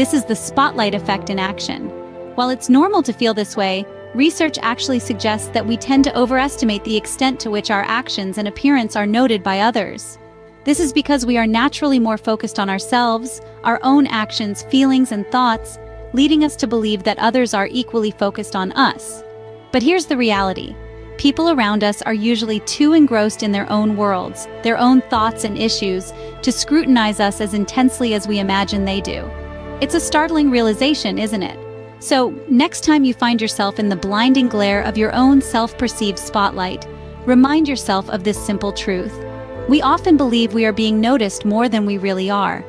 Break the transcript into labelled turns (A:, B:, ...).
A: This is the spotlight effect in action. While it's normal to feel this way, research actually suggests that we tend to overestimate the extent to which our actions and appearance are noted by others. This is because we are naturally more focused on ourselves, our own actions, feelings, and thoughts, leading us to believe that others are equally focused on us. But here's the reality. People around us are usually too engrossed in their own worlds, their own thoughts and issues, to scrutinize us as intensely as we imagine they do. It's a startling realization, isn't it? So, next time you find yourself in the blinding glare of your own self-perceived spotlight, remind yourself of this simple truth. We often believe we are being noticed more than we really are,